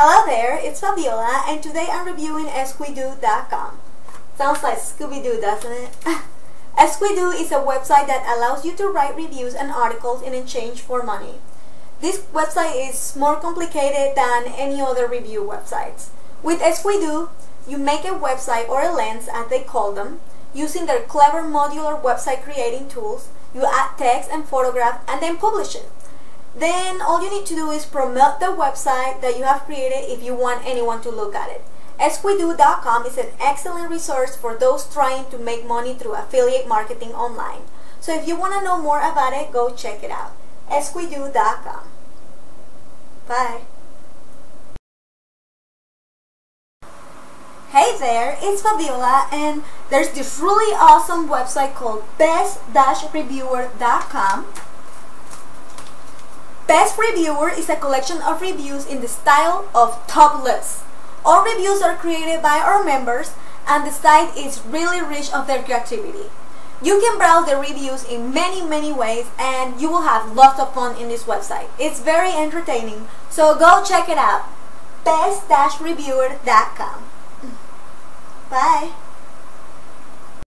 Hello there, it's Fabiola, and today I'm reviewing Esquidoo.com. Sounds like Scooby-Doo, doesn't it? Esquidoo is a website that allows you to write reviews and articles in exchange for money. This website is more complicated than any other review websites. With Esquidoo, you make a website or a lens, as they call them, using their clever modular website creating tools. You add text and photograph and then publish it then all you need to do is promote the website that you have created if you want anyone to look at it. Esquidoo.com is an excellent resource for those trying to make money through affiliate marketing online. So if you want to know more about it, go check it out. Esquidoo.com. Bye. Hey there, it's Fabiola and there's this really awesome website called best-reviewer.com Best Reviewer is a collection of reviews in the style of top lists. All reviews are created by our members and the site is really rich of their creativity. You can browse the reviews in many many ways and you will have lots of fun in this website. It's very entertaining, so go check it out. best-reviewer.com Bye!